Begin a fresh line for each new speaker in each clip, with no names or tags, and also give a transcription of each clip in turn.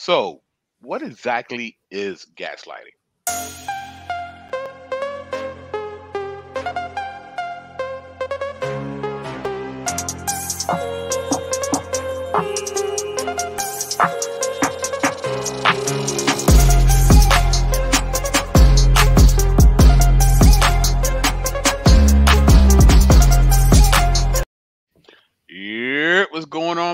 So, what exactly is gaslighting?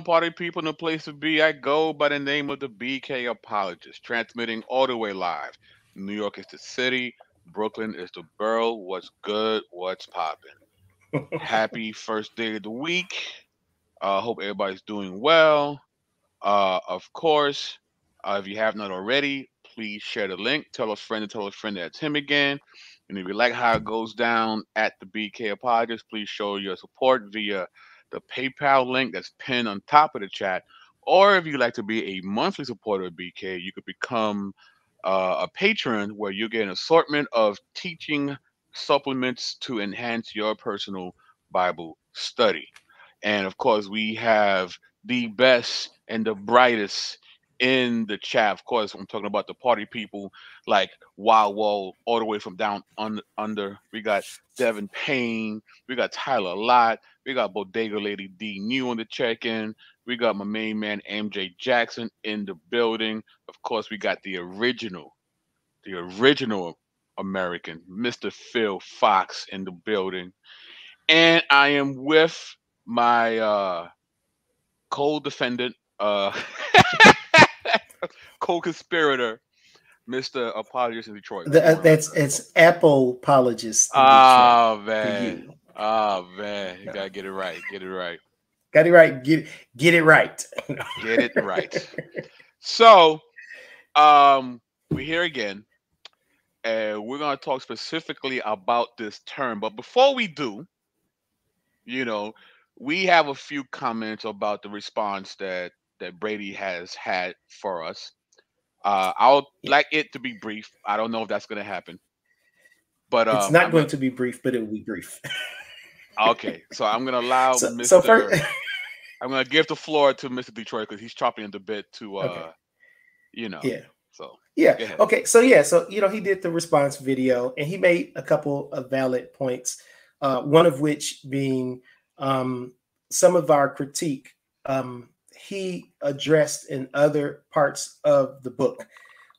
Party people in the place to be? I go by the name of the BK Apologist, transmitting all the way live. New York is the city, Brooklyn is the borough. What's good? What's popping? Happy first day of the week. I uh, hope everybody's doing well. Uh, of course, uh, if you have not already, please share the link. Tell a friend to tell a friend that's him again. And if you like how it goes down at the BK Apologist, please show your support via the PayPal link that's pinned on top of the chat. Or if you'd like to be a monthly supporter of BK, you could become uh, a patron where you get an assortment of teaching supplements to enhance your personal Bible study. And of course, we have the best and the brightest in the chat. Of course, I'm talking about the party people like Wild Wall all the way from down under. under. We got Devin Payne. We got Tyler Lott. We got Bodega Lady D New on the check-in. We got my main man MJ Jackson in the building. Of course, we got the original, the original American, Mr. Phil Fox in the building. And I am with my uh co-defendant, uh co-conspirator, Mr. Apologist in Detroit.
The, uh, that's it's Apple Apologist.
Oh man. Oh man, you gotta get it right. Get it right.
Got it right. Get get it right.
get it right. So, um, we're here again, and we're gonna talk specifically about this term. But before we do, you know, we have a few comments about the response that that Brady has had for us. Uh, I'll like it to be brief. I don't know if that's gonna happen, but
it's um, not I'm going gonna, to be brief, but it will be brief.
Okay, so I'm gonna allow so, Mr. So first, I'm gonna give the floor to Mr. Detroit because he's chopping the bit to, uh, okay. you know.
Yeah.
So
yeah. Okay. So yeah. So you know, he did the response video, and he made a couple of valid points. Uh, one of which being um, some of our critique um, he addressed in other parts of the book,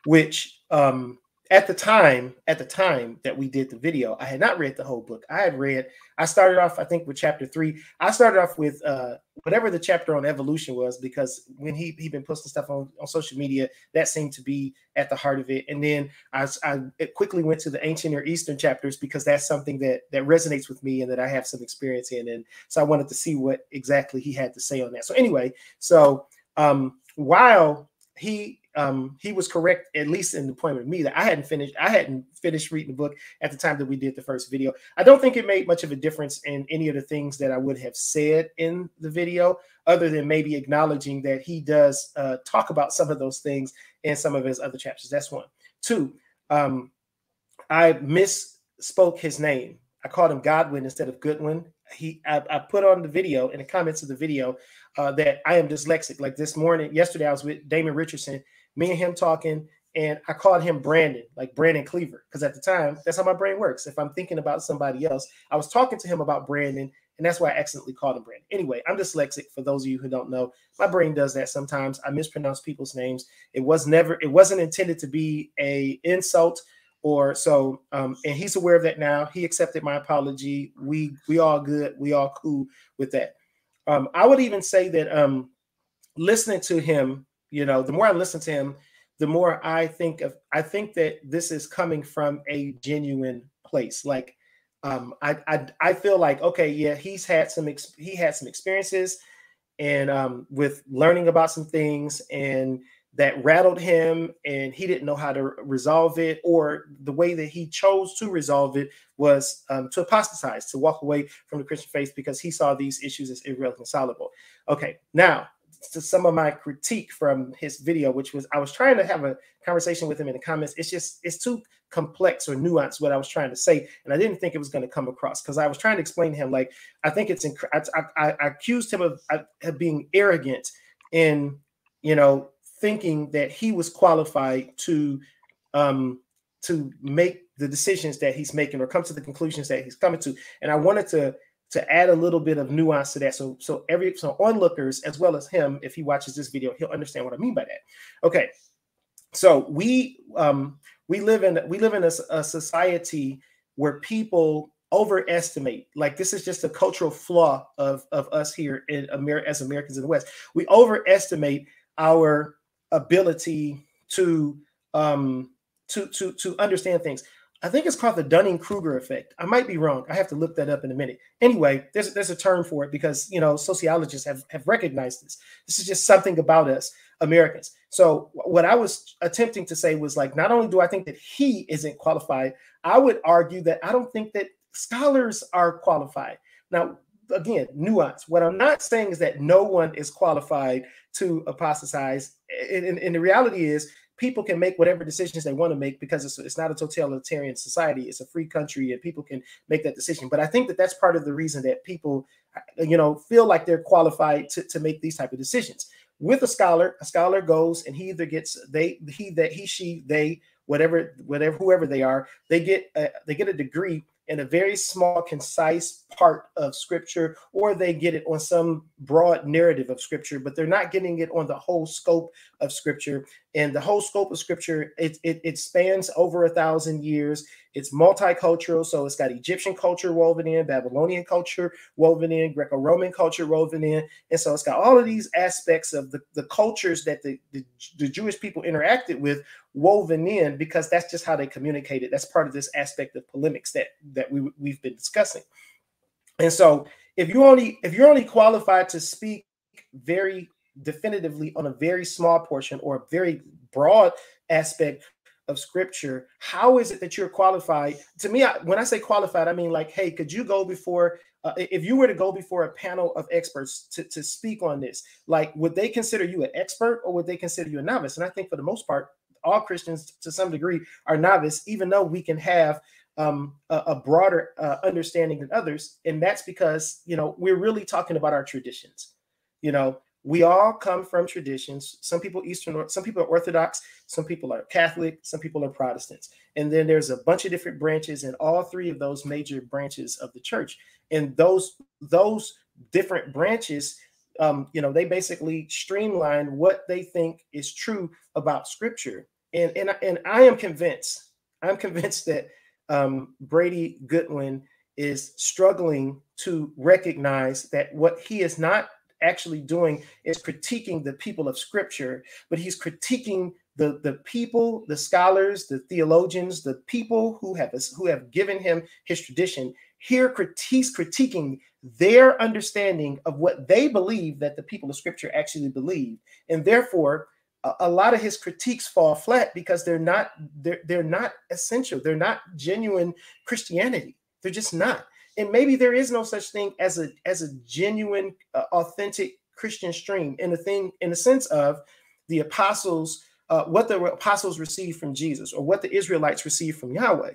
which um, at the time, at the time that we did the video, I had not read the whole book. I had read, I started off, I think, with chapter three. I started off with uh, whatever the chapter on evolution was, because when he he been posting stuff on, on social media, that seemed to be at the heart of it. And then I, I quickly went to the ancient or Eastern chapters because that's something that that resonates with me and that I have some experience in. And so I wanted to see what exactly he had to say on that. So anyway, so um, while he um, he was correct, at least in the point with me that I hadn't finished. I hadn't finished reading the book at the time that we did the first video. I don't think it made much of a difference in any of the things that I would have said in the video, other than maybe acknowledging that he does uh, talk about some of those things in some of his other chapters. That's one. Two, um, I misspoke his name. I called him Godwin instead of Goodwin. He, I, I put on the video in the comments of the video uh, that I am dyslexic. Like this morning, yesterday, I was with Damon Richardson me and him talking, and I called him Brandon, like Brandon Cleaver, because at the time, that's how my brain works. If I'm thinking about somebody else, I was talking to him about Brandon, and that's why I accidentally called him Brandon. Anyway, I'm dyslexic. For those of you who don't know, my brain does that sometimes. I mispronounce people's names. It was never, it wasn't intended to be a insult or so. Um, and he's aware of that now. He accepted my apology. We we all good. We all cool with that. Um, I would even say that um, listening to him you know, the more I listen to him, the more I think of I think that this is coming from a genuine place. Like um I I, I feel like okay, yeah, he's had some he had some experiences and um with learning about some things and that rattled him and he didn't know how to resolve it or the way that he chose to resolve it was um, to apostatize to walk away from the christian faith because he saw these issues as irreconcilable okay now to some of my critique from his video, which was I was trying to have a conversation with him in the comments. It's just it's too complex or nuanced what I was trying to say, and I didn't think it was going to come across because I was trying to explain to him like I think it's inc- I, I, I accused him of, of being arrogant in you know thinking that he was qualified to um, to make the decisions that he's making or come to the conclusions that he's coming to. And I wanted to to add a little bit of nuance to that. So so every so onlookers as well as him, if he watches this video, he'll understand what I mean by that. Okay, so we um, we live in we live in a, a society where people overestimate like this is just a cultural flaw of of us here in America as Americans in the West. We overestimate our ability to um to to to understand things. I think it's called the Dunning Kruger effect. I might be wrong. I have to look that up in a minute. Anyway, there's there's a term for it because you know sociologists have have recognized this. This is just something about us Americans. So what I was attempting to say was like, not only do I think that he isn't qualified, I would argue that I don't think that scholars are qualified. Now, again, nuance. What I'm not saying is that no one is qualified to apostatize. And, and, and the reality is people can make whatever decisions they want to make because it's, it's not a totalitarian society it's a free country and people can make that decision. But i think that that's part of the reason that people uh, you know feel like they're qualified to, to make these type of decisions. With a scholar a scholar goes and he either gets they he that he she they whatever whatever whoever they are they get a, they get a degree in a very small, concise part of scripture, or they get it on some broad narrative of scripture, but they're not getting it on the whole scope of scripture. And the whole scope of scripture, it, it, it spans over a thousand years. It's multicultural, so it's got Egyptian culture woven in, Babylonian culture woven in, Greco-Roman culture woven in, and so it's got all of these aspects of the, the cultures that the, the, the Jewish people interacted with woven in because that's just how they communicated. That's part of this aspect of polemics that that we we've been discussing. And so if you only if you're only qualified to speak very definitively on a very small portion or a very broad aspect of scripture how is it that you're qualified? To me I, when i say qualified i mean like hey could you go before uh, if you were to go before a panel of experts to, to speak on this like would they consider you an expert or would they consider you a novice? And i think for the most part all christians to some degree are novice even though we can have um, a, a, broader uh, understanding than others. And that's because you know we're really talking about our traditions you know we all come from traditions. Some people Eastern, some people are Orthodox, some people are Catholic, some people are Protestants. And then there's a bunch of different branches in all three of those major branches of the church. And those those different branches, um, you know, they basically streamline what they think is true about Scripture. And and and I am convinced, I'm convinced that um, Brady Goodwin is struggling to recognize that what he is not actually doing is critiquing the people of scripture, but he's critiquing the, the people, the scholars, the theologians, the people who have who have given him his tradition. Here he's critiquing their understanding of what they believe that the people of scripture actually believe. And therefore, a, a lot of his critiques fall flat because they're not they're, they're not essential. They're not genuine Christianity. They're just not and maybe there is no such thing as a as a genuine uh, authentic christian stream in the thing in the sense of the apostles uh, what the apostles received from jesus or what the israelites received from yahweh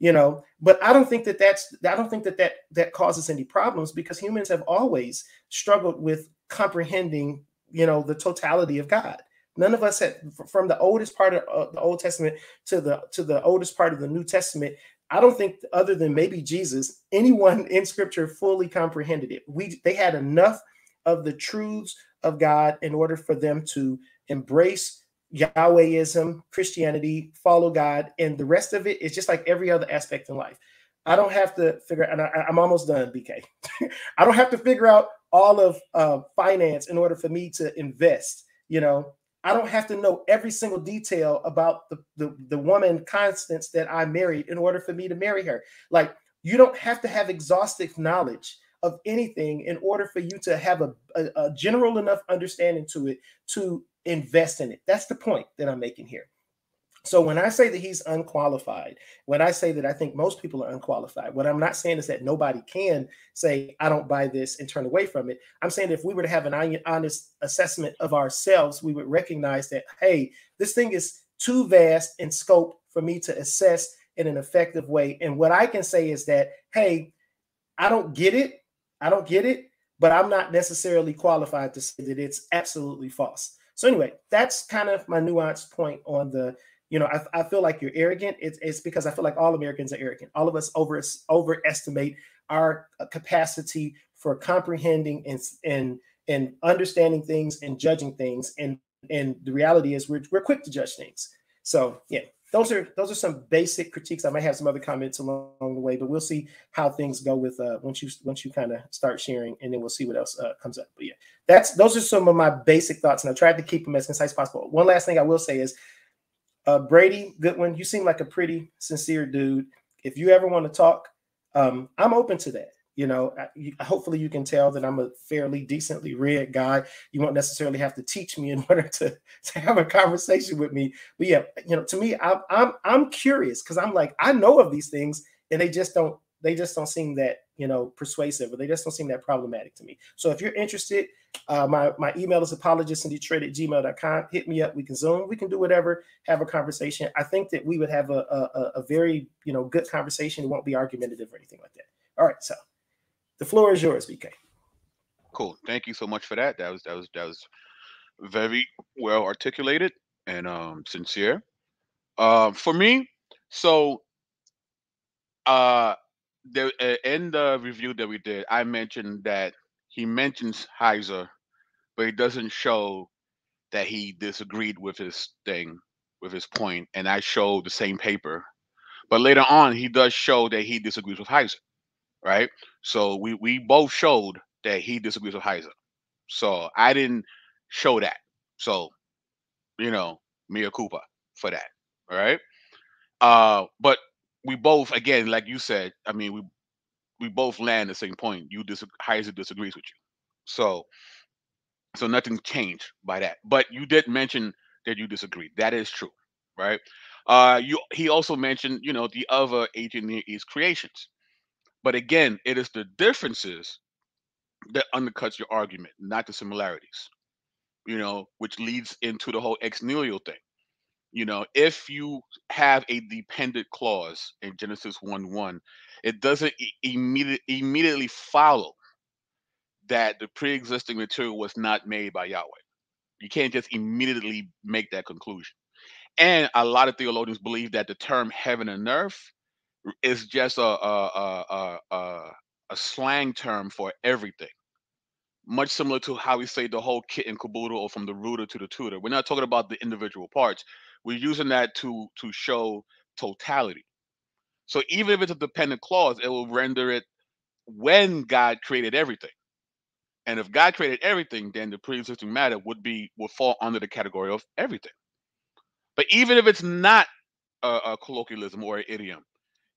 you know? But i don't think that that's i don't think that that that causes any problems because humans have always struggled with comprehending you know the totality of god. None of us had from the oldest part of uh, the old testament to the to the oldest part of the new testament I don't think other than maybe Jesus, anyone in scripture fully comprehended it. We they had enough of the truths of God in order for them to embrace Yahwehism, Christianity, follow God, and the rest of it is just like every other aspect in life. I don't have to figure, and I, am almost done, BK. I don't have to figure out all of uh, finance in order for me to invest. You know, I don't have to know every single detail about the, the, the woman Constance that I married in order for me to marry her. Like you don't have to have exhaustive knowledge of anything in order for you to have a, a, a general enough understanding to it to invest in it. That's the point that I'm making here. So when I say that he's unqualified, when I say that I think most people are unqualified, what I'm not saying is that nobody can say I don't buy this and turn away from it. I'm saying if we were to have an honest assessment of ourselves, we would recognize that hey, this thing is too vast in scope for me to assess in an effective way. And what I can say is that hey, I don't get it. I don't get it, but I'm not necessarily qualified to say that it's absolutely false. So anyway, that's kind of my nuanced point on the. You know, I, I feel like you're arrogant. It's, it's because I feel like all Americans are arrogant. All of us over overestimate our uh, capacity for comprehending and and and understanding things and judging things. And and the reality is we're we're quick to judge things. So yeah, those are those are some basic critiques. I might have some other comments along, along the way, but we'll see how things go with uh, once you once you kind of start sharing, and then we'll see what else uh, comes up. But yeah, that's those are some of my basic thoughts, and I tried to keep them as concise as possible. One last thing I will say is, uh, Brady Goodwin, you seem like a pretty sincere dude. If you ever want to talk, um, I'm open to that you know hopefully you can tell that i'm a fairly decently read guy you won't necessarily have to teach me in order to, to have a conversation with me but yeah you know to me i'm i'm, I'm curious because i'm like i know of these things and they just don't they just don't seem that you know persuasive but they just don't seem that problematic to me. So if you're interested uh, my my email is apologist at gmail.com hit me up. We can zoom. We can do whatever. Have a conversation. I think that we would have a, a, a very you know good conversation. It won't be argumentative or anything like that. All right. So the floor is yours, BK.
Cool. Thank you so much for that. That was that was that was very well articulated and um sincere. Uh, for me, so uh uh, in the review that we did, I mentioned that he mentions Heiser, but he doesn't show that he disagreed with his thing, with his point, and I showed the same paper. But later on, he does show that he disagrees with Heiser right? So we we both showed that he disagrees with Heiser. So I didn't show that. So, you know, mea culpa for that. All right. Uh, but we both, again, like you said, I mean, we we both land the same point. You dis Heiser disagrees with you. So so nothing changed by that. But you did mention that you disagree. That is true, right? Uh, you he also mentioned, you know, the other ancient Near East creations. But again, it is the differences that undercuts your argument, not the similarities. You know, which leads into the whole ex nihilo thing. You know, if you have a dependent clause in Genesis 1 1, it doesn't immediate, immediately follow that the pre existing material was not made by Yahweh. You can't just immediately make that conclusion. And a lot of theologians believe that the term heaven and earth is just a a, a a a slang term for everything. Much similar to how we say the whole kit and caboodle or from the rooter to the tutor. We're not talking about the individual parts. We're using that to to show totality. So even if it's a dependent clause, it will render it when God created everything. And if God created everything, then the pre-existing matter would be would fall under the category of everything. But even if it's not a, a colloquialism or an idiom,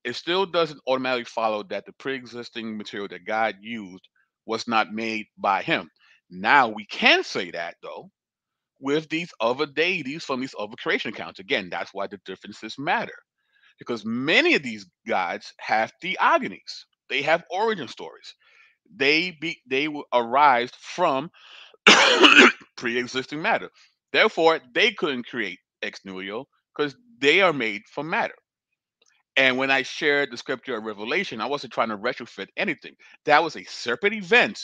it still doesn't automatically follow that the pre-existing material that God used was not made by him. Now we can say that though with these other deities from these other creation accounts. Again, that's why the differences matter. Because many of these gods have theogonies. They have origin stories. They be they were arise from pre-existing matter. Therefore, they couldn't create ex nihilo because they are made from matter. And when I shared the scripture of Revelation, I wasn't trying to retrofit anything. That was a separate event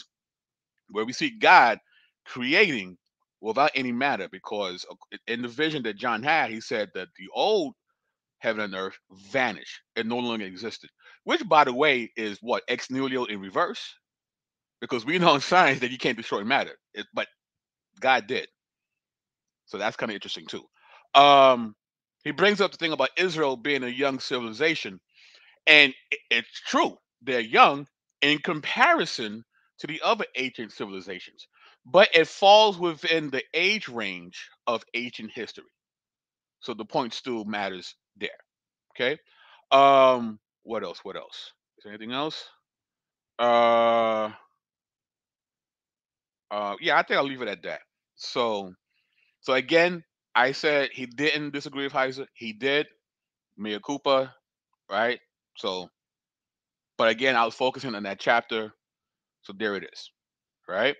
where we see God creating without any matter, because in the vision that John had, he said that the old heaven and earth vanished and no longer existed. Which, by the way, is what ex nihilo in reverse, because we know in science that you can't destroy matter, it, but God did. So that's kind of interesting too. Um, he brings up the thing about Israel being a young civilization. And it's true, they're young in comparison to the other ancient civilizations, but it falls within the age range of ancient history. So the point still matters there. Okay. Um, what else? What else? Is there anything else? Uh uh yeah, I think I'll leave it at that. So so again, I said he didn't disagree with Heiser. He did. mea culpa, right? So, but again, I was focusing on that chapter. So there it is, right?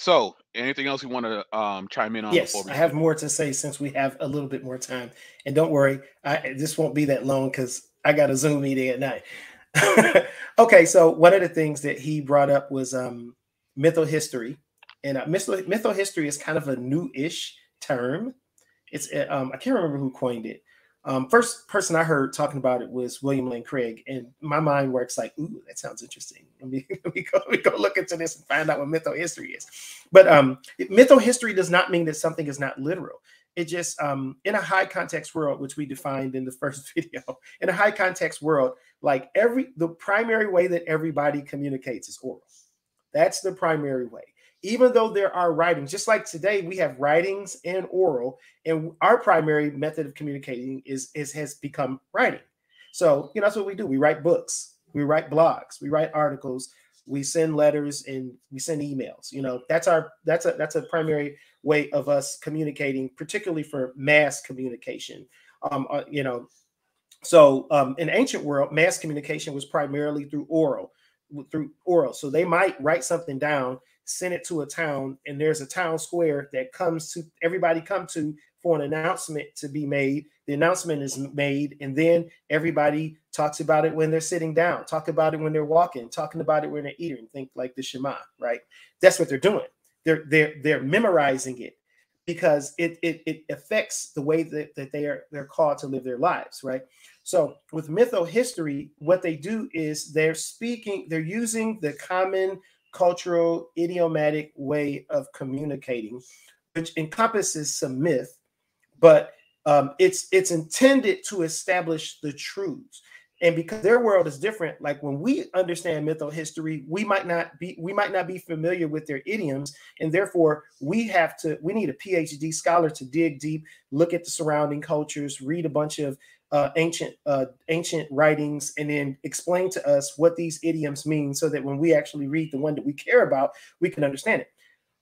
So, anything else you want to um, chime in on?
Yes, I have more to say since we have a little bit more time. And don't worry, I, this won't be that long because I got a Zoom meeting at night. okay, so one of the things that he brought up was um, mytho history And uh, mytho, mythohistory is kind of a new-ish term. It's uh, um, I can't remember who coined it. Um, first person I heard talking about it was William Lane Craig, and my mind works like, "Ooh, that sounds interesting." Let me, let me, go, let me go look into this and find out what mytho-history is. But um, mythohistory does not mean that something is not literal. It just um, in a high context world, which we defined in the first video, in a high context world, like every the primary way that everybody communicates is oral. That's the primary way. Even though there are writings, just like today, we have writings and oral, and our primary method of communicating is, is has become writing. So, you know, that's what we do. We write books, we write blogs, we write articles, we send letters and we send emails. You know, that's our that's a that's a primary way of us communicating, particularly for mass communication. Um, uh, you know, so um, in ancient world, mass communication was primarily through oral, through oral. So they might write something down, send it to a town, and there's a town square that comes to everybody come to for an announcement to be made. The announcement is made, and then everybody talks about it when they're sitting down, talk about it when they're walking, talking about it when they're eating. Think like the Shema, right? That's what they're doing. They're they're they're memorizing it because it it, it affects the way that, that they are they're called to live their lives, right? So with mytho history, what they do is they're speaking, they're using the common cultural idiomatic way of communicating, which encompasses some myth, but um, it's it's intended to establish the truths. And because their world is different like when we understand mythohistory we might not be we might not be familiar with their idioms and therefore we have to we need a phd scholar to dig deep look at the surrounding cultures read a bunch of uh, ancient uh, ancient writings and then explain to us what these idioms mean so that when we actually read the one that we care about we can understand it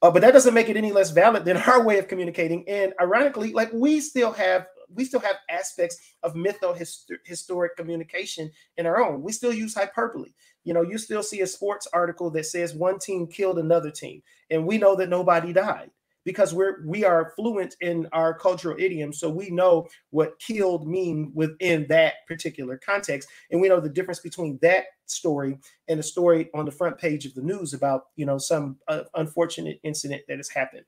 uh, but that doesn't make it any less valid than our way of communicating and ironically like we still have we still have aspects of mytho historic communication in our own. We still use hyperbole. You know, you still see a sports article that says one team killed another team, and we know that nobody died because we're we are fluent in our cultural idiom so we know what killed mean within that particular context and we know the difference between that story and a story on the front page of the news about you know some uh, unfortunate incident that has happened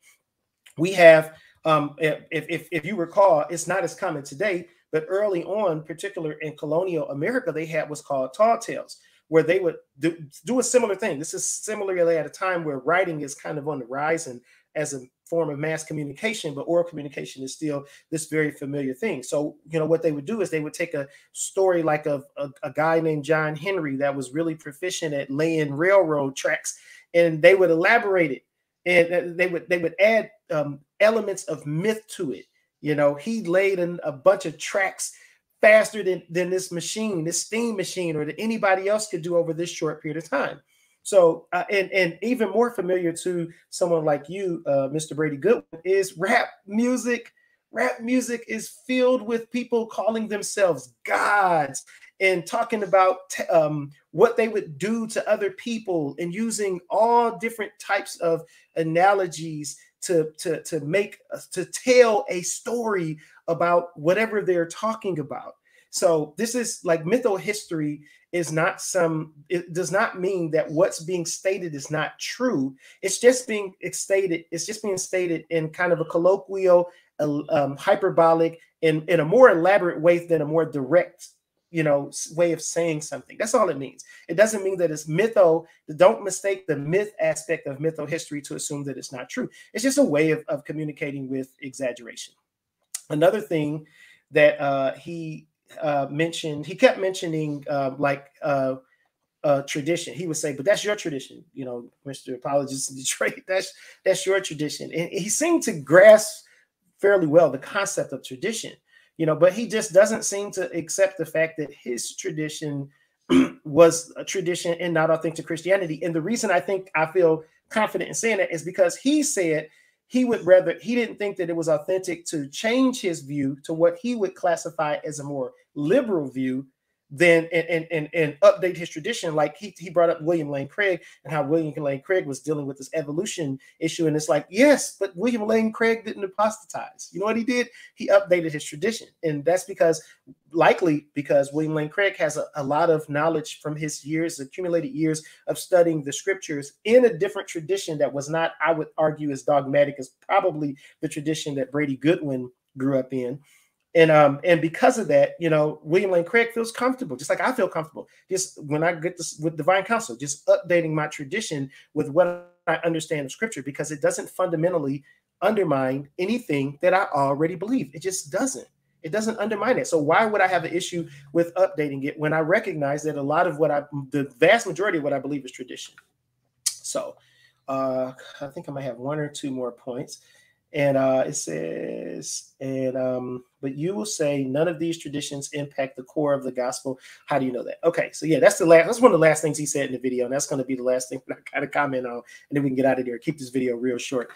we have um, if, if, if you recall, it's not as common today, but early on, particular in colonial America, they had what's called tall tales, where they would do, do a similar thing. This is similarly at a time where writing is kind of on the rise and as a form of mass communication, but oral communication is still this very familiar thing. So, you know, what they would do is they would take a story like a, a, a guy named John Henry that was really proficient at laying railroad tracks, and they would elaborate it and they would they would add um, elements of myth to it. You know, he laid in a bunch of tracks faster than than this machine, this steam machine, or that anybody else could do over this short period of time. So, uh, and and even more familiar to someone like you, uh, Mr. Brady Goodwin, is rap music. Rap music is filled with people calling themselves gods and talking about um, what they would do to other people and using all different types of analogies to to to make to tell a story about whatever they're talking about so this is like mytho history is not some it does not mean that what's being stated is not true. It's just being stated it's just being stated in kind of a colloquial um, hyperbolic in, in a more elaborate way than a more direct you know way of saying something. That's all it means. It doesn't mean that it's mytho. Don't mistake the myth aspect of mytho history to assume that it's not true. It's just a way of, of communicating with exaggeration. Another thing that uh, he uh, mentioned he kept mentioning uh, like uh, uh, tradition. He would say but that's your tradition you know mr apologist in detroit. That's that's your tradition. And he seemed to grasp fairly well the concept of tradition you know, but he just doesn't seem to accept the fact that his tradition was a tradition and not authentic Christianity. And the reason I think I feel confident in saying that is because he said he would rather he didn't think that it was authentic to change his view to what he would classify as a more liberal view then and, and and update his tradition. Like he, he brought up William Lane Craig and how William Lane Craig was dealing with this evolution issue. And it's like, yes, but William Lane Craig didn't apostatize. You know what he did? He updated his tradition. And that's because likely because William Lane Craig has a, a lot of knowledge from his years, accumulated years of studying the scriptures in a different tradition that was not, I would argue, as dogmatic as probably the tradition that Brady Goodwin grew up in and um and because of that you know william lane craig feels comfortable just like i feel comfortable just when i get this with divine council just updating my tradition with what i understand of scripture because it doesn't fundamentally undermine anything that i already believe. It just doesn't. It doesn't undermine it. So why would i have an issue with updating it when i recognize that a lot of what i the vast majority of what i believe is tradition? So uh i think i might have one or two more points and uh, it says, and um, but you will say none of these traditions impact the core of the gospel. How do you know that? Okay, so yeah, that's the last. That's one of the last things he said in the video, and that's going to be the last thing that I kind of comment on, and then we can get out of there. Keep this video real short.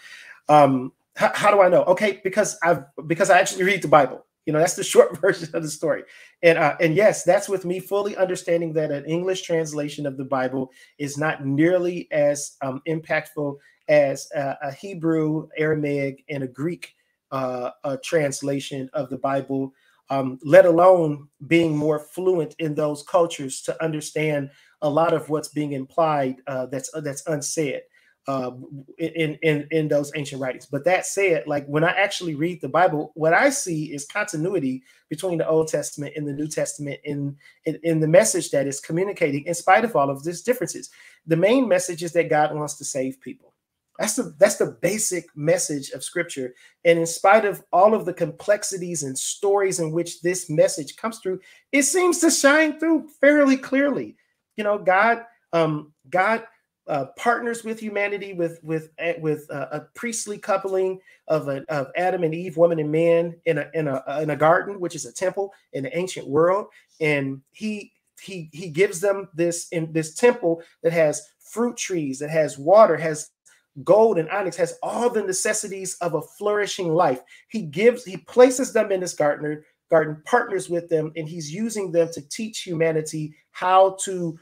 Um, how, how do I know? Okay, because I've because I actually read the Bible. You know, that's the short version of the story. And uh, and yes, that's with me fully understanding that an English translation of the Bible is not nearly as um, impactful as a, a Hebrew, Aramaic, and a Greek uh, a translation of the Bible, um, let alone being more fluent in those cultures to understand a lot of what's being implied uh, that's uh, that's unsaid uh, in in in those ancient writings. But that said, like when I actually read the Bible, what I see is continuity between the Old Testament and the New Testament in, in in the message that is communicating, in spite of all of these differences. The main message is that God wants to save people. That's the that's the basic message of scripture. And in spite of all of the complexities and stories in which this message comes through, it seems to shine through fairly clearly. You know, God um God uh, partners with humanity with with eh, with uh, a priestly coupling of a, of Adam and Eve, woman and man, in a in a in a garden, which is a temple in the ancient world, and he he he gives them this in this temple that has fruit trees, that has water, has gold and onyx has all the necessities of a flourishing life. He gives, he places them in this gardener garden, partners with them, and he's using them to teach humanity how to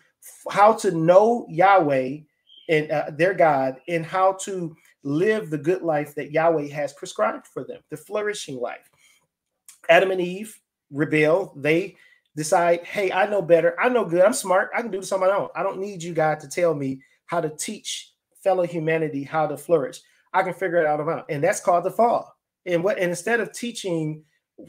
how to know Yahweh and uh, their God and how to live the good life that Yahweh has prescribed for them, the flourishing life. Adam and Eve rebel. They decide, hey, I know better. I know good. I'm smart. I can do this on my own. I don't need you, God, to tell me how to teach fellow humanity how to flourish. I can figure it out own. And that's called the fall. And what and instead of teaching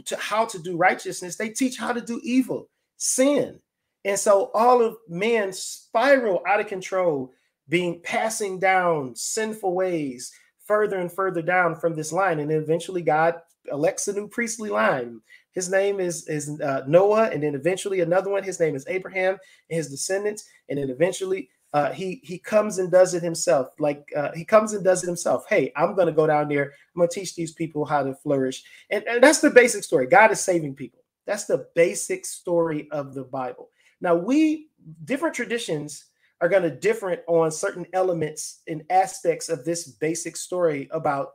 to how to do righteousness, they teach how to do evil, sin. And so all of men spiral out of control, being passing down sinful ways further and further down from this line. And eventually God elects a new priestly line. His name is, is uh, Noah, and then eventually another one. His name is Abraham and his descendants. And then eventually uh, he he comes and does it himself. Like uh, he comes and does it himself. Hey, I'm going to go down there. I'm going to teach these people how to flourish, and, and that's the basic story. God is saving people. That's the basic story of the Bible. Now we different traditions are going to different on certain elements and aspects of this basic story about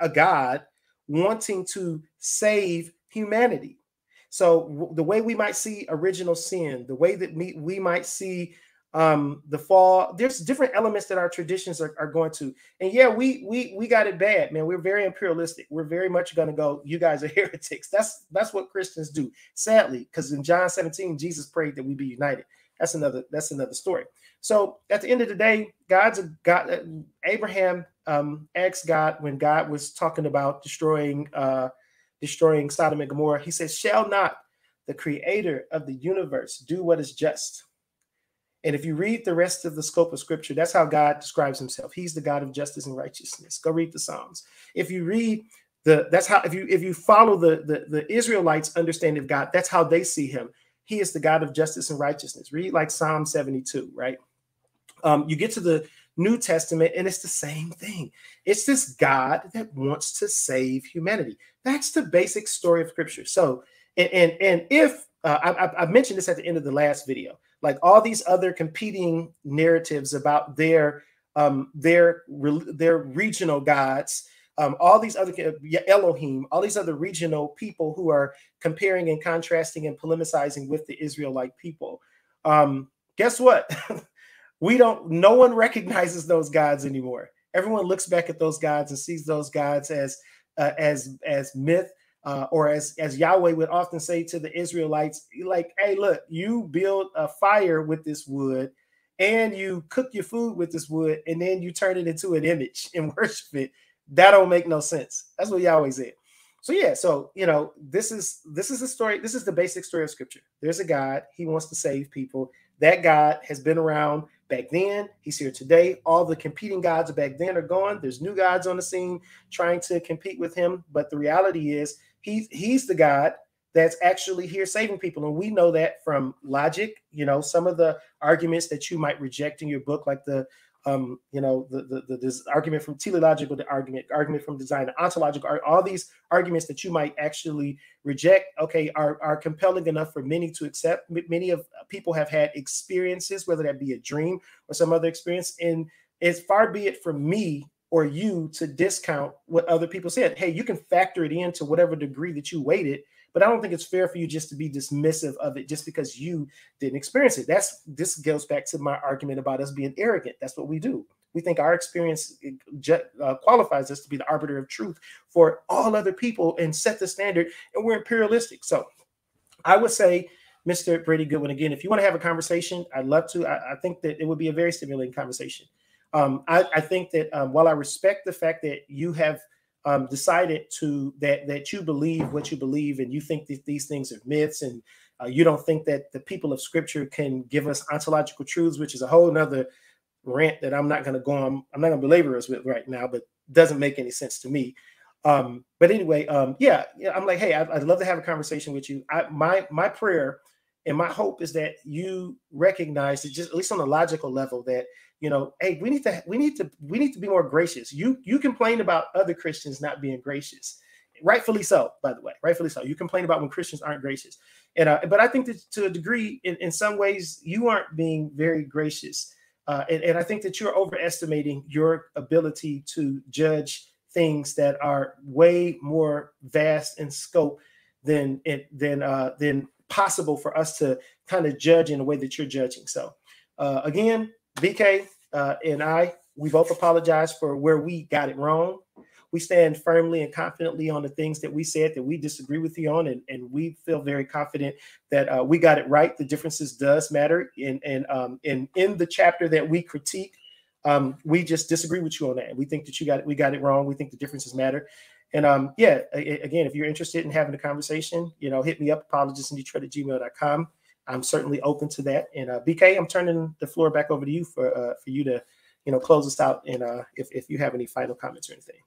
a God wanting to save humanity. So the way we might see original sin, the way that we, we might see um the fall there's different elements that our traditions are, are going to. And yeah we we we got it bad man. We're very imperialistic. We're very much going to go you guys are heretics. That's that's what christians do sadly because in john 17 jesus prayed that we be united. That's another that's another story. So at the end of the day god's a god uh, abraham um asked god when god was talking about destroying uh destroying sodom and gomorrah he says shall not the creator of the universe do what is just and if you read the rest of the scope of scripture, that's how God describes himself. He's the God of justice and righteousness. Go read the Psalms. If you read the that's how if you if you follow the the, the Israelites' understanding of God, that's how they see him. He is the God of justice and righteousness. Read like Psalm 72, right? Um, you get to the New Testament, and it's the same thing. It's this God that wants to save humanity. That's the basic story of Scripture. So, and and, and if uh, I, I mentioned this at the end of the last video, like all these other competing narratives about their um, their their regional gods um, all these other Elohim, all these other regional people who are comparing and contrasting and polemicizing with the Israelite people. Um, guess what? we don't. No one recognizes those gods anymore. Everyone looks back at those gods and sees those gods as uh, as as myth. Uh, or as as Yahweh would often say to the Israelites, like, "Hey, look, you build a fire with this wood, and you cook your food with this wood, and then you turn it into an image and worship it. That don't make no sense. That's what Yahweh said. So yeah, so you know, this is this is the story. This is the basic story of Scripture. There's a God. He wants to save people. That God has been around back then. He's here today. All the competing gods back then are gone. There's new gods on the scene trying to compete with him. But the reality is, he's he's the God that's actually here saving people. And we know that from logic, you know, some of the arguments that you might reject in your book, like the um, you know, the, the, the this argument from teleological the argument, argument from design, ontological, all these arguments that you might actually reject, okay, are, are compelling enough for many to accept. Many of uh, people have had experiences, whether that be a dream or some other experience. And as far be it from me or you to discount what other people said. Hey, you can factor it into whatever degree that you weighted but I don't think it's fair for you just to be dismissive of it just because you didn't experience it. That's this goes back to my argument about us being arrogant. That's what we do. We think our experience uh, qualifies us to be the arbiter of truth for all other people and set the standard, and we're imperialistic. So I would say, Mr. Brady Goodwin, again, if you want to have a conversation, I'd love to. I, I think that it would be a very stimulating conversation. Um, I, I, think that um, while I respect the fact that you have – um, decided to that that you believe what you believe and you think that these things are myths and uh, you don't think that the people of scripture can give us ontological truths which is a whole nother rant that i'm not going to go on i'm not going to belabor us with right now but doesn't make any sense to me. Um, but anyway um, yeah, yeah i'm like hey I'd, I'd, love to have a conversation with you. I, my my prayer and my hope is that you recognize that just at least on a logical level that you know, hey, we need to we need to we need to be more gracious. You you complain about other Christians not being gracious, rightfully so. By the way, rightfully so. You complain about when Christians aren't gracious, and uh, but I think that to a degree, in, in some ways, you aren't being very gracious, uh, and, and I think that you're overestimating your ability to judge things that are way more vast in scope than than uh, than possible for us to kind of judge in the way that you're judging. So uh, again, BK uh, and I, we both apologize for where we got it wrong. We stand firmly and confidently on the things that we said that we disagree with you on, and, and we feel very confident that uh, we got it right. The differences does matter, and and um, and in the chapter that we critique, um, we just disagree with you on that. We think that you got it, we got it wrong. We think the differences matter. And um, yeah, again, if you're interested in having a conversation, you know, hit me up, apologistindetroit at gmail.com. I'm certainly open to that. And uh, BK, I'm turning the floor back over to you for uh, for you to, you know, close us out. And uh, if if you have any final comments or anything.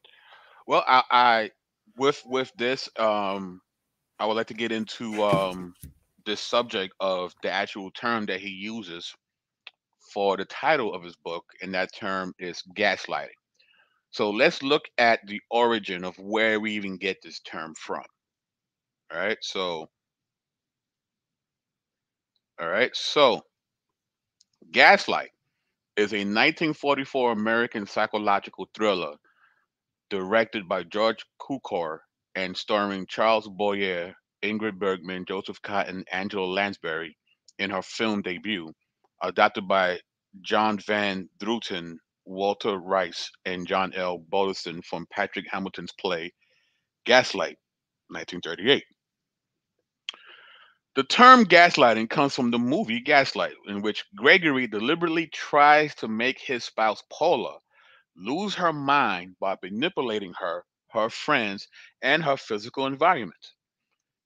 Well, I, I with with this, um, I would like to get into um, this subject of the actual term that he uses for the title of his book, and that term is gaslighting. So let's look at the origin of where we even get this term from. All right, so all right. So, Gaslight is a 1944 American psychological thriller directed by George Cukor and starring Charles Boyer, Ingrid Bergman, Joseph Cotten, Angela Lansbury in her film debut, adapted by John Van Druten, Walter Reisch, and John L. Balderston from Patrick Hamilton's play Gaslight, 1938. The term gaslighting comes from the movie Gaslight, in which Gregory deliberately tries to make his spouse Paula lose her mind by manipulating her, her friends, and her physical environment.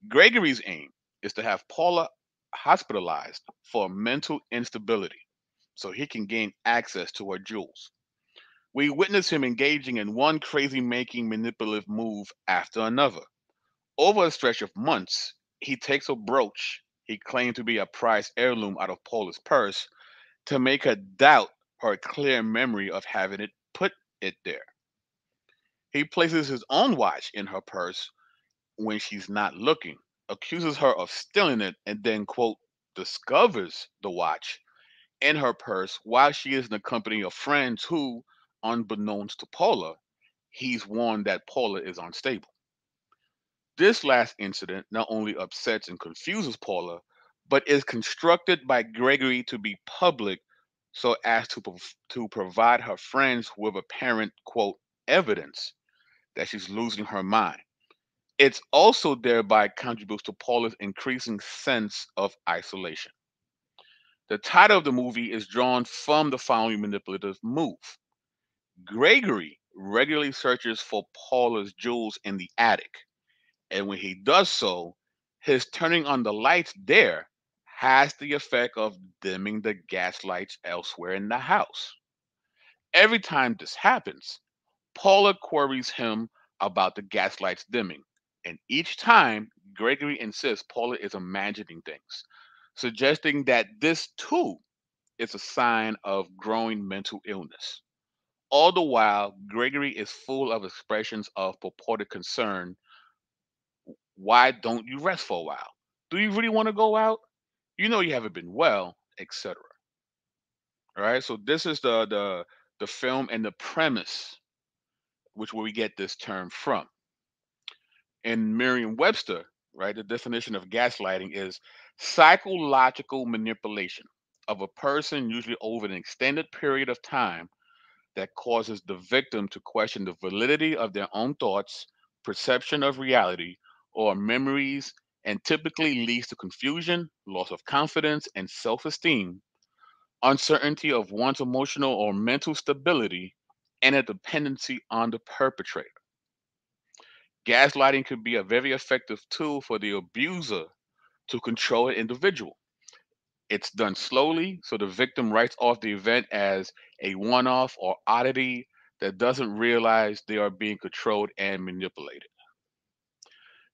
Gregory's aim is to have Paula hospitalized for mental instability so he can gain access to her jewels. We witness him engaging in one crazy making manipulative move after another. Over a stretch of months, he takes a brooch he claimed to be a prized heirloom out of Paula's purse to make her doubt her clear memory of having it put it there. He places his own watch in her purse when she's not looking, accuses her of stealing it, and then, quote, discovers the watch in her purse while she is in the company of friends who, unbeknownst to Paula, he's warned that Paula is unstable. This last incident not only upsets and confuses Paula, but is constructed by Gregory to be public so as to, to provide her friends with apparent, quote, evidence that she's losing her mind. It's also thereby contributes to Paula's increasing sense of isolation. The title of the movie is drawn from the following manipulative move. Gregory regularly searches for Paula's jewels in the attic, and when he does so, his turning on the lights there has the effect of dimming the gas lights elsewhere in the house. Every time this happens, Paula queries him about the gas lights dimming, and each time Gregory insists Paula is imagining things, suggesting that this too is a sign of growing mental illness. All the while, Gregory is full of expressions of purported concern. Why don't you rest for a while? Do you really want to go out? you know you haven't been well, etc. All right. So this is the the the film and the premise, which where we get this term from. And Merriam-Webster, right, the definition of gaslighting is psychological manipulation of a person, usually over an extended period of time, that causes the victim to question the validity of their own thoughts, perception of reality, or memories and typically leads to confusion, loss of confidence and self esteem, uncertainty of one's emotional or mental stability, and a dependency on the perpetrator. Gaslighting could be a very effective tool for the abuser to control an individual. It's done slowly, so the victim writes off the event as a one off or oddity that doesn't realize they are being controlled and manipulated.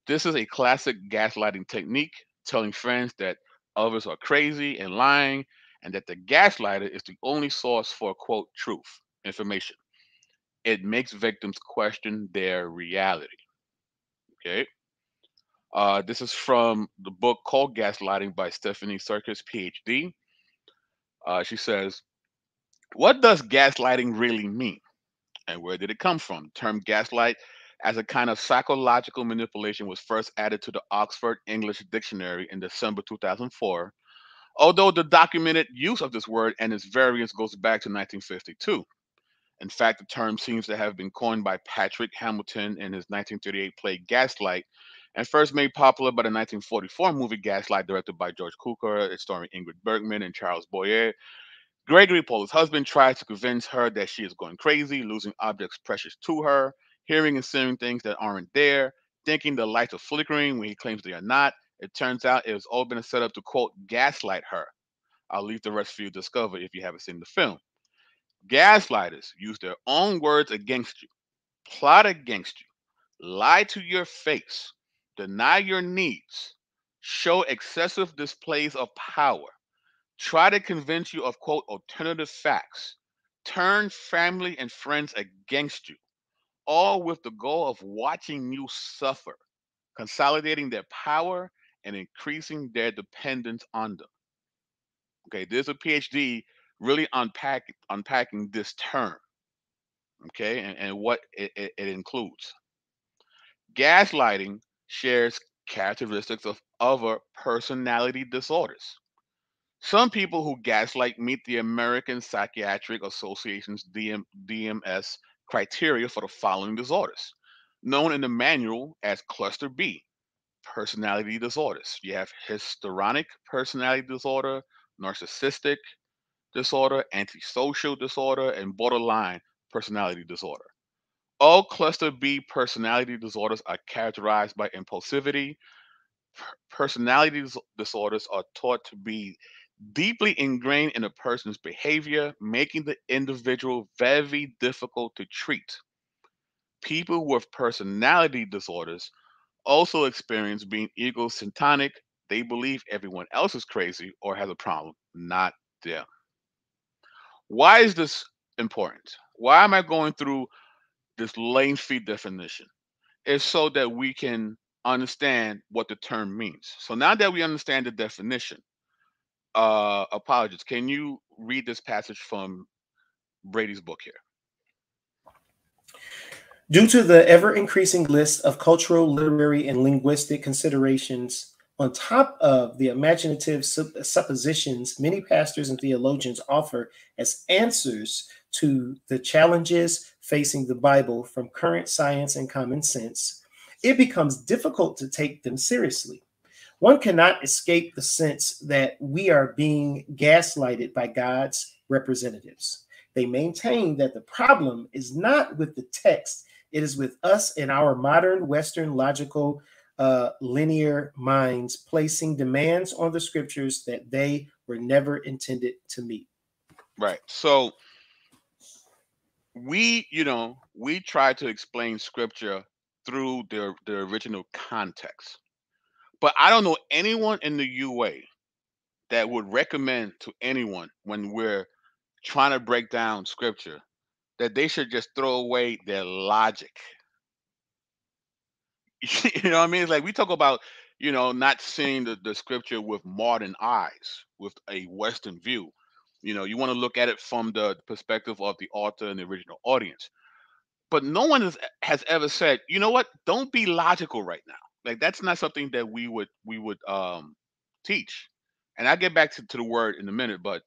This is a classic gaslighting technique, telling friends that others are crazy and lying, and that the gaslighter is the only source for quote truth information. It makes victims question their reality. Okay. Uh, this is from the book called Gaslighting by Stephanie Sarkis, PhD. Uh, she says, What does gaslighting really mean? And where did it come from? The term gaslight as a kind of psychological manipulation was first added to the Oxford English Dictionary in December 2004, although the documented use of this word and its variants goes back to 1952. In fact, the term seems to have been coined by Patrick Hamilton in his 1938 play Gaslight and first made popular by the 1944 movie Gaslight, directed by George Cukor. Starring Ingrid Bergman and Charles Boyer. Gregory Paula's husband tries to convince her that she is going crazy, losing objects precious to her hearing and seeing things that aren't there, thinking the lights are flickering when he claims they are not. It turns out it was all been set up to quote gaslight her. I'll leave the rest for you to discover if you haven't seen the film. Gaslighters use their own words against you, plot against you, lie to your face, deny your needs, show excessive displays of power, try to convince you of quote alternative facts, turn family and friends against you, all with the goal of watching you suffer, consolidating their power and increasing their dependence on them. Okay, there's a PhD really unpack, unpacking this term, okay, and, and what it, it, it includes. Gaslighting shares characteristics of other personality disorders. Some people who gaslight meet the American Psychiatric Association's DM, DMS criteria for the following disorders, known in the manual as cluster B personality disorders. You have histrionic personality disorder, narcissistic disorder, antisocial disorder, and borderline personality disorder. All cluster B personality disorders are characterized by impulsivity. personality disorders are taught to be deeply ingrained in a person's behavior, making the individual very difficult to treat. People with personality disorders also experience being egocentric. They believe everyone else is crazy or has a problem, not them. Why is this important? Why am I going through this lengthy definition? It's so that we can understand what the term means. So now that we understand the definition, uh, apologies. Can you read this passage from Brady's book here?
Due to the ever increasing list of cultural, literary, and linguistic considerations, on top of the imaginative suppositions many pastors and theologians offer as answers to the challenges facing the Bible from current science and common sense, it becomes difficult to take them seriously. One cannot escape the sense that we are being gaslighted by God's representatives. They maintain that the problem is not with the text it is with us and our modern Western logical uh, linear minds placing demands on the scriptures that they were never intended to meet.
Right. So we, you know, we try to explain scripture through the the original context. But I don't know anyone in the UA that would recommend to anyone when we're trying to break down scripture that they should just throw away their logic. you know what I mean? It's like we talk about, you know, not seeing the, the scripture with modern eyes, with a Western view. You know, you want to look at it from the perspective of the author and the original audience. But no one has, has ever said, you know what, don't be logical right now. Like that's not something that we would we would um teach. And I'll get back to, to the word in a minute, but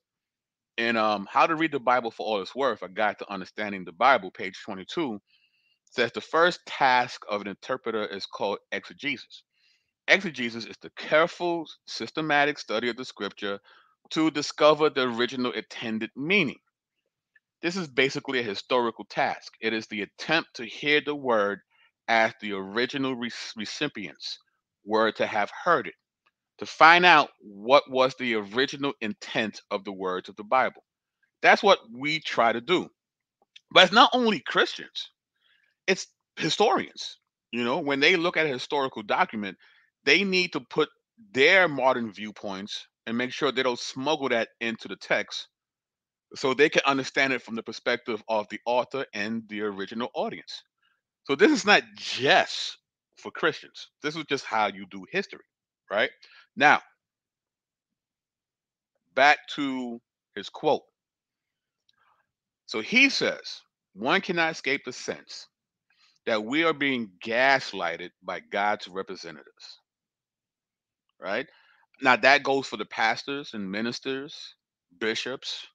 in um, How to Read the Bible for All It's Worth, a guide to understanding the Bible, page 22, says the first task of an interpreter is called exegesis. Exegesis is the careful, systematic study of the scripture to discover the original intended meaning. This is basically a historical task. It is the attempt to hear the word as the original recipients were to have heard it to find out what was the original intent of the words of the Bible. That's what we try to do. But it's not only Christians, it's historians. You know, when they look at a historical document, they need to put their modern viewpoints and make sure they don't smuggle that into the text so they can understand it from the perspective of the author and the original audience. So this is not just for Christians. This is just how you do history, right? Now, back to his quote. So he says, one cannot escape the sense that we are being gaslighted by God's representatives. Right? Now, that goes for the pastors and ministers, bishops,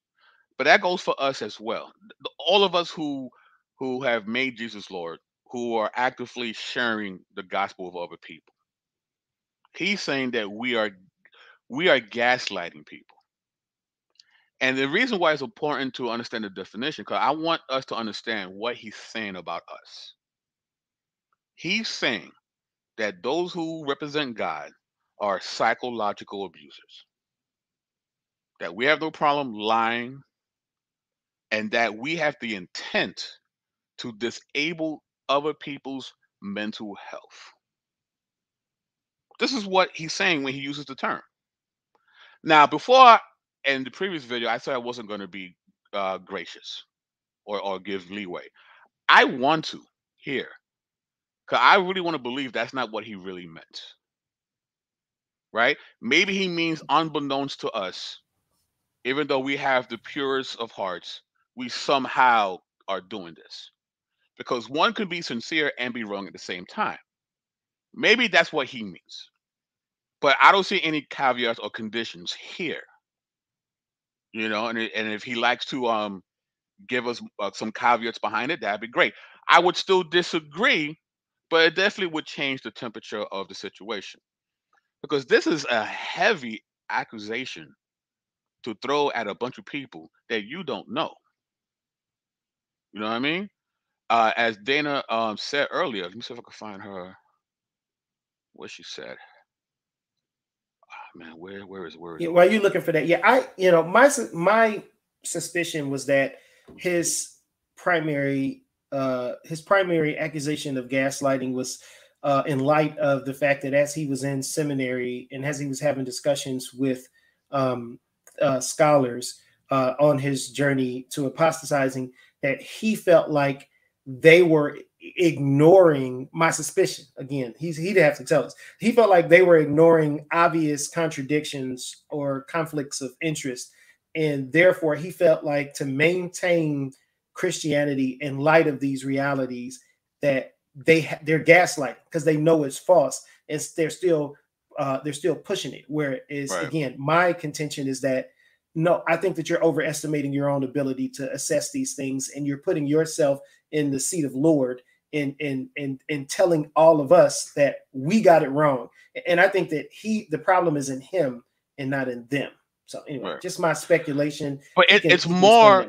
but that goes for us as well. All of us who who have made Jesus Lord, who are actively sharing the gospel of other people. He's saying that we are we are gaslighting people. And the reason why it's important to understand the definition, because I want us to understand what he's saying about us. He's saying that those who represent God are psychological abusers. That we have no problem lying, and that we have the intent to disable other people's mental health. This is what he's saying when he uses the term. Now, before in the previous video, I said I wasn't going to be uh, gracious or, or give leeway. I want to here because I really want to believe that's not what he really meant. Right? Maybe he means unbeknownst to us, even though we have the purest of hearts, we somehow are doing this. Because one could be sincere and be wrong at the same time. Maybe that's what he means. But I don't see any caveats or conditions here. You know, and and if he likes to um give us uh, some caveats behind it, that'd be great. I would still disagree, but it definitely would change the temperature of the situation. Because this is a heavy accusation to throw at a bunch of people that you don't know. You know what I mean? Uh, as Dana um, said earlier, let me see if I can find her what she said. Oh, man, where where is where is
yeah, while you looking for that? Yeah, I you know my my suspicion was that his primary uh his primary accusation of gaslighting was uh in light of the fact that as he was in seminary and as he was having discussions with um uh scholars uh on his journey to apostatizing that he felt like they were ignoring my suspicion. Again, he's he'd have to tell us. He felt like they were ignoring obvious contradictions or conflicts of interest, and therefore he felt like to maintain Christianity in light of these realities, that they they're gaslighting because they know it's false and they're still uh, they're still pushing it. Whereas right. again, my contention is that no, I think that you're overestimating your own ability to assess these things, and you're putting yourself in the seat of Lord in in in in telling all of us that we got it wrong. And I think that he the problem is in him and not in them. So anyway, right. just my speculation.
But it, it's more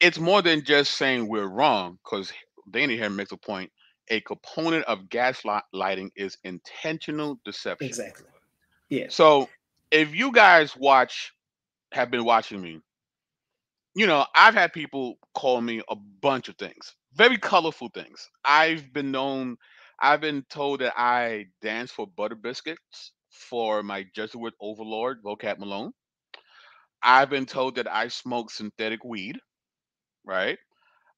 it's more than just saying we're wrong, because Danny here makes a point. A component of gaslighting is intentional deception.
Exactly. Yeah.
So if you guys watch, have been watching me, you know, I've had people call me a bunch of things, very colorful things. I've been known, I've been told that I dance for butter biscuits for my Jesuit overlord, Vocab Malone. I've been told that I smoke synthetic weed, right?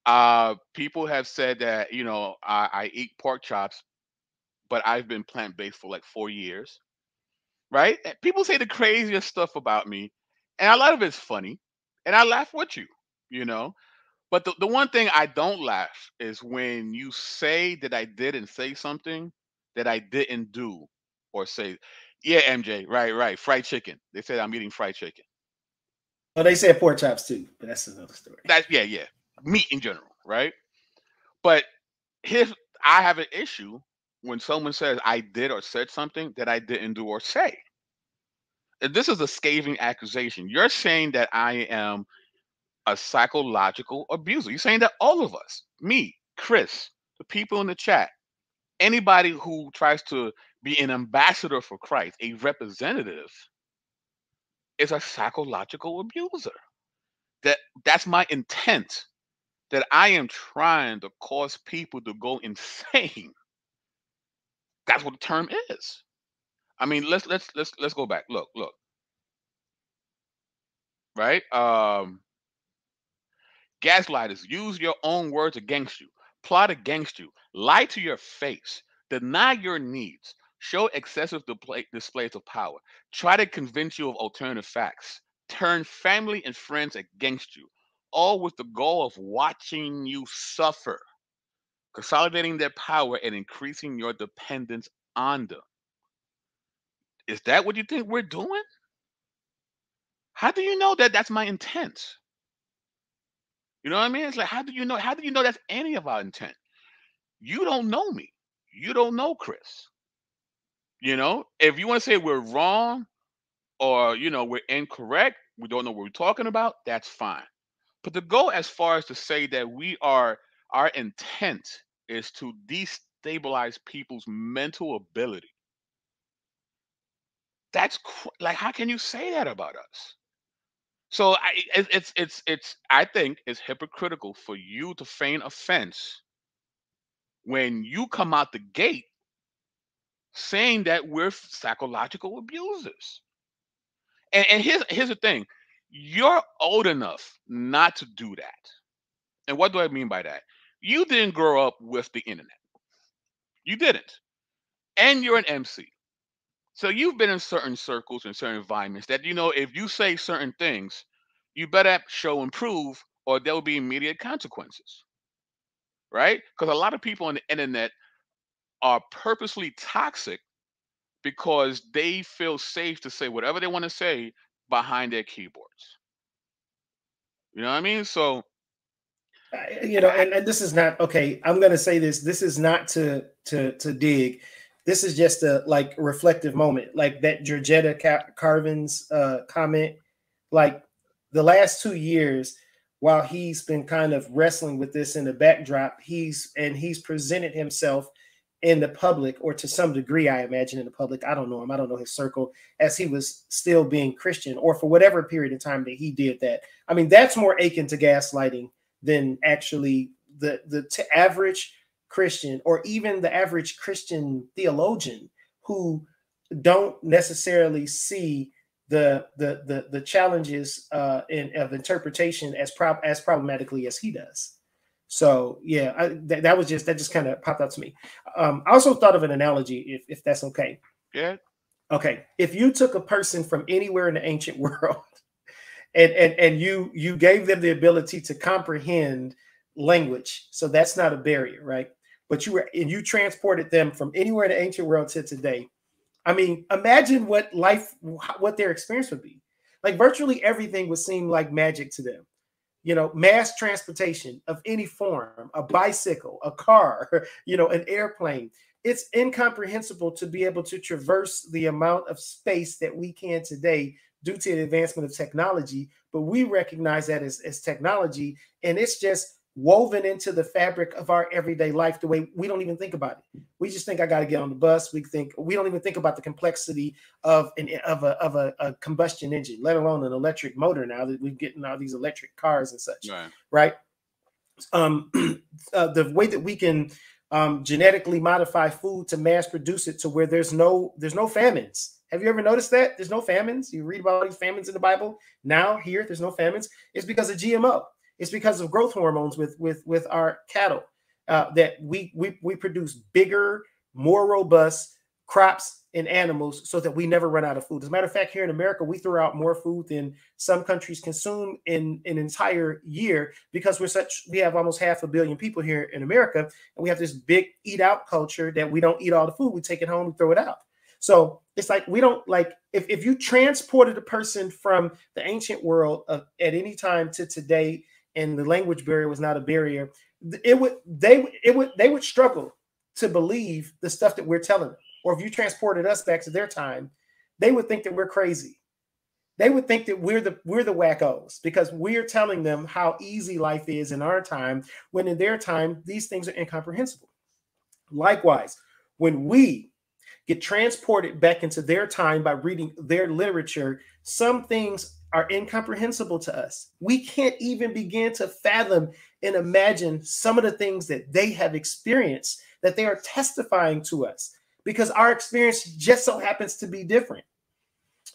Uh, people have said that, you know, I, I eat pork chops, but I've been plant based for like four years, right? People say the craziest stuff about me, and a lot of it's funny and I laugh with you, you know. But the, the one thing I don't laugh is when you say that I didn't say something that I didn't do or say. Yeah, MJ, right, right. Fried chicken. They said I'm eating fried chicken.
Well, they said pork chops too, but that's another story.
That's yeah, yeah. Meat in general, right? But if I have an issue when someone says I did or said something that I didn't do or say this is a scathing accusation. You're saying that I am a psychological abuser. You're saying that all of us, me, Chris, the people in the chat, anybody who tries to be an ambassador for Christ, a representative, is a psychological abuser. That that's my intent. That I am trying to cause people to go insane. That's what the term is. I mean, let's let's let's let's go back. Look, look. Right? Um gaslighters use your own words against you, plot against you, lie to your face, deny your needs, show excessive displays of power, try to convince you of alternative facts, turn family and friends against you, all with the goal of watching you suffer, consolidating their power and increasing your dependence on them. Is that what you think we're doing? How do you know that that's my intent? You know what I mean? It's like, how do you know? How do you know that's any of our intent? You don't know me. You don't know Chris. You know, if you want to say we're wrong or, you know, we're incorrect, we don't know what we're talking about, that's fine. But to go as far as to say that we are, our intent is to destabilize people's mental ability that's like how can you say that about us? So I, it, it's it's it's I think it's hypocritical for you to feign offense when you come out the gate saying that we're psychological abusers. And, and here's here's the thing: you're old enough not to do that. And what do I mean by that? You didn't grow up with the internet. You didn't. And you're an MC. So you've been in certain circles and certain environments that you know if you say certain things, you better show and prove, or there will be immediate consequences. Right? Because a lot of people on the internet are purposely toxic because they feel safe to say whatever they want to say behind their keyboards. You know what I mean? So
you know, and, and this is not okay. I'm gonna say this. This is not to to to dig this is just a like reflective moment, like that Georgetta Carvin's uh, comment. Like the last two years, while he's been kind of wrestling with this in the backdrop, he's and he's presented himself in the public, or to some degree, I imagine in the public. I don't know him. I don't know his circle as he was still being Christian, or for whatever period of time that he did that. I mean, that's more akin to gaslighting than actually the the average Christian or even the average Christian theologian who don't necessarily see the the the, the challenges uh, in, of interpretation as prob as problematically as he does. So yeah, I, th- that was just that just kind of popped out to me. Um, I also thought of an analogy, if if that's okay.
Yeah.
Okay. If you took a person from anywhere in the ancient world, and and and you you gave them the ability to comprehend language, so that's not a barrier, right? But you were and you transported them from anywhere in the ancient world to today. I mean, imagine what life, what their experience would be. Like virtually everything would seem like magic to them. You know, mass transportation of any form, a bicycle, a car, you know, an airplane. It's incomprehensible to be able to traverse the amount of space that we can today due to the advancement of technology. But we recognize that as, as technology, and it's just woven into the fabric of our everyday life the way we don't even think about it. We just think I got to get on the bus. We think we don't even think about the complexity of an of a of a, a, combustion engine, let alone an electric motor. Now that we're getting all these electric cars and such, right? right? Um, uh, the way that we can um, genetically modify food to mass produce it to where there's no there's no famines. Have you ever noticed that there's no famines? You read about all these famines in the Bible. Now here there's no famines. It's because of GMO it's because of growth hormones with with with our cattle uh, that we we we produce bigger, more robust crops and animals so that we never run out of food. As a matter of fact, here in America, we throw out more food than some countries consume in, an entire year because we're such we have almost half a billion people here in America, and we have this big eat out culture that we don't eat all the food, we take it home, we throw it out. So it's like we don't like if, if you transported a person from the ancient world of, at any time to today and the language barrier was not a barrier, it would they it would they would struggle to believe the stuff that we're telling them. Or if you transported us back to their time, they would think that we're crazy. They would think that we're the we're the wackos because we're telling them how easy life is in our time, when in their time these things are incomprehensible. Likewise, when we get transported back into their time by reading their literature, some things are incomprehensible to us. We can't even begin to fathom and imagine some of the things that they have experienced that they are testifying to us because our experience just so happens to be different.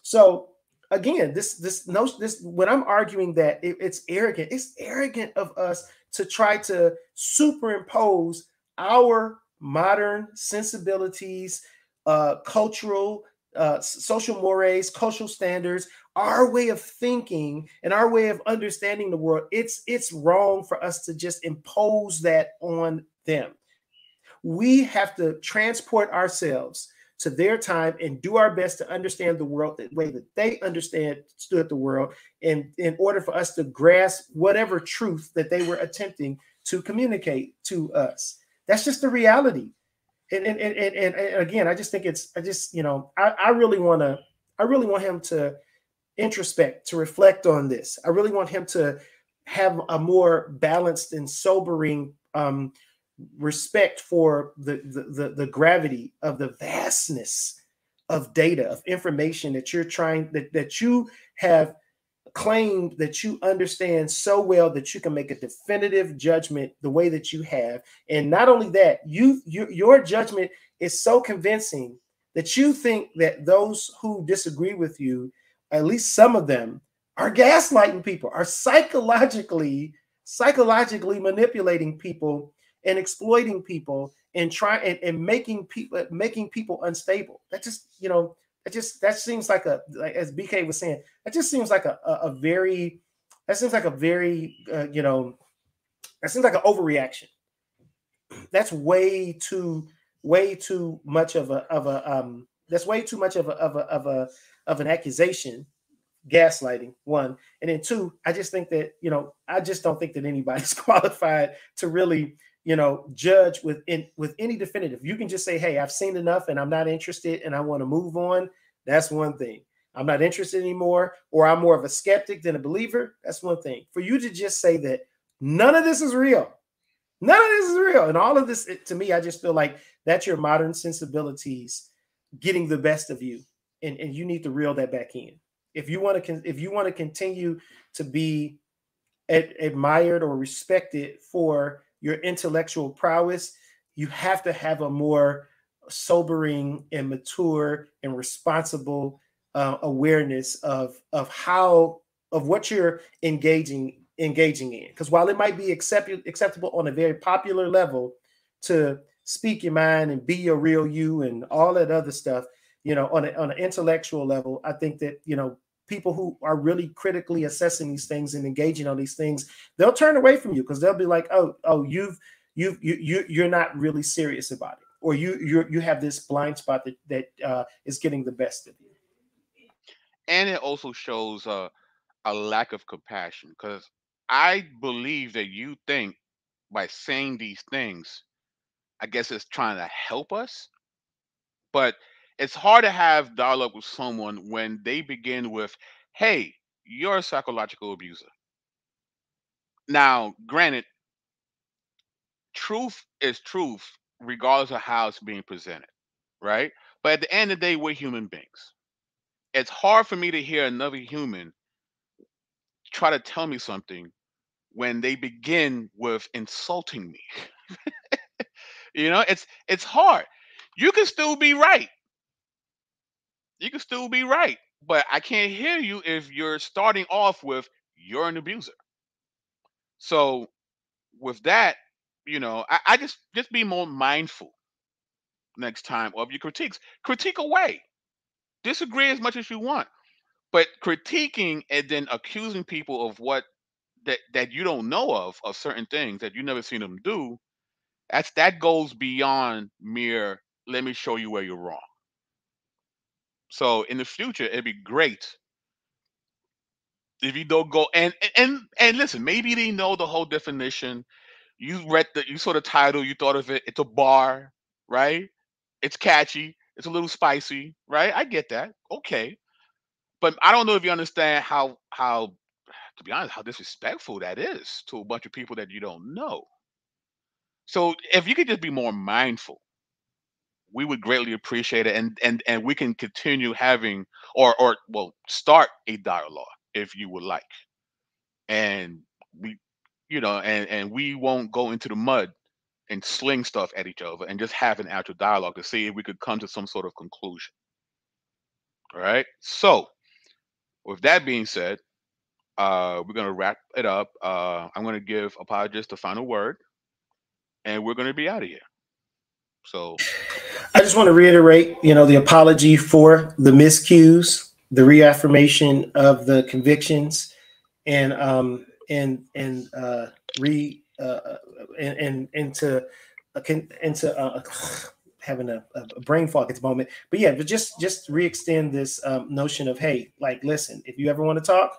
So again, this this no this when I'm arguing that it, it's arrogant, it's arrogant of us to try to superimpose our modern sensibilities, uh, cultural, uh, social mores, cultural standards our way of thinking and our way of understanding the world it's it's wrong for us to just impose that on them. We have to transport ourselves to their time and do our best to understand the world the way that they understand stood the world and in order for us to grasp whatever truth that they were attempting to communicate to us. That's just the reality and and and, and, and again i just think it's i just you know i, I really want to i really want him to introspect, to reflect on this. I really want him to have a more balanced and sobering um, respect for the, the, the, the gravity of the vastness of data, of information that you're trying, that, that you have claimed that you understand so well that you can make a definitive judgment the way that you have. And not only that, you, you your judgment is so convincing that you think that those who disagree with you at least some of them are gaslighting people, are psychologically psychologically manipulating people and exploiting people and trying and, and making people making people unstable. That just you know that just that seems like a like as BK was saying that just seems like a a, a very that seems like a very uh, you know that seems like an overreaction. That's way too way too much of a of a um that's way too much of a of a of a of an accusation, gaslighting, one. And then two, I just think that, you know, I just don't think that anybody's qualified to really, you know, judge with in, with any definitive. You can just say, hey, I've seen enough and I'm not interested and I want to move on. That's one thing. I'm not interested anymore, or I'm more of a skeptic than a believer. That's one thing. For you to just say that none of this is real, none of this is real, and all of this, it, to me, I just feel like that's your modern sensibilities getting the best of you and, and you need to reel that back in. If you want to, if you want to continue to be ad- admired or respected for your intellectual prowess, you have to have a more sobering and mature and responsible uh, awareness of of how of what you're engaging engaging in. Because while it might be accept- acceptable on a very popular level to speak your mind and be your real you and all that other stuff, you know, on, a, on an intellectual level, I think that, you know, people who are really critically assessing these things and engaging on these things, they'll turn away from you because they'll be like, oh, oh, you've you you you you're not really serious about it, or you you you have this blind spot that that uh, is getting the best of you.
And it also shows uh, a lack of compassion because I believe that you think by saying these things, I guess it's trying to help us, but it's hard to have dialogue with someone when they begin with, "Hey, you're a psychological abuser." Now, granted, truth is truth regardless of how it's being presented, right? But at the end of the day, we're human beings. It's hard for me to hear another human try to tell me something when they begin with insulting me. you know, it's it's hard. You can still be right. You can still be right, but I can't hear you if you're starting off with you're an abuser. So with that, you know, I, I just just be more mindful next time of your critiques. Critique away. Disagree as much as you want. But critiquing and then accusing people of what that that you don't know of of certain things that you never seen them do, that's that goes beyond mere let me show you where you're wrong. So in the future, it'd be great if you don't go and and and listen, maybe they know the whole definition. You read the you saw the title, you thought of it. It's a bar, right? It's catchy. It's a little spicy, right? I get that. Okay, but I don't know if you understand how how to be honest how disrespectful that is to a bunch of people that you don't know. So if you could just be more mindful, we would greatly appreciate it, and and and we can continue having or or well start a dialogue if you would like, and we, you know, and and we won't go into the mud and sling stuff at each other, and just have an actual dialogue to see if we could come to some sort of conclusion. All right, so with that being said, uh, we're gonna wrap it up. Uh, I'm gonna give apologists the final word, and we're gonna be out of here. So,
I just want to reiterate, you know, the apology for the miscues, the reaffirmation of the convictions, and um, and and uh, re uh, and and into into uh, having a, a, brain fog at the moment. But yeah, but just just re-extend this um, notion of hey, like listen, if you ever want to talk,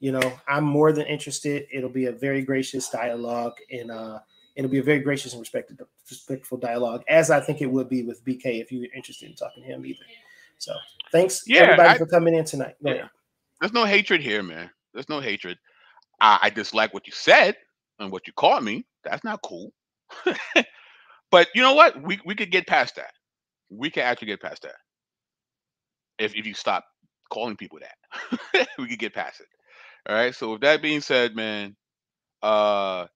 you know, I'm more than interested. It'll be a very gracious dialogue, and uh, it'll be a very gracious and respectful dialogue, as I think it would be with BK if you're interested in talking to him either. So thanks yeah, everybody I, for coming in tonight.
Yeah. There's no hatred here, man. There's no hatred. I, I dislike what you said and what you called me. That's not cool. But you know what? We we could get past that. We can actually get past that. If if you stop calling people that, we could get past it. All right. So with that being said, man, uh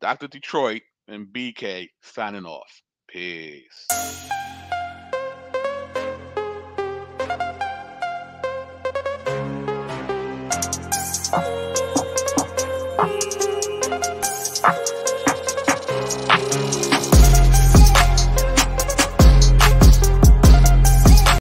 Dr. Detroit and BK signing off. Peace.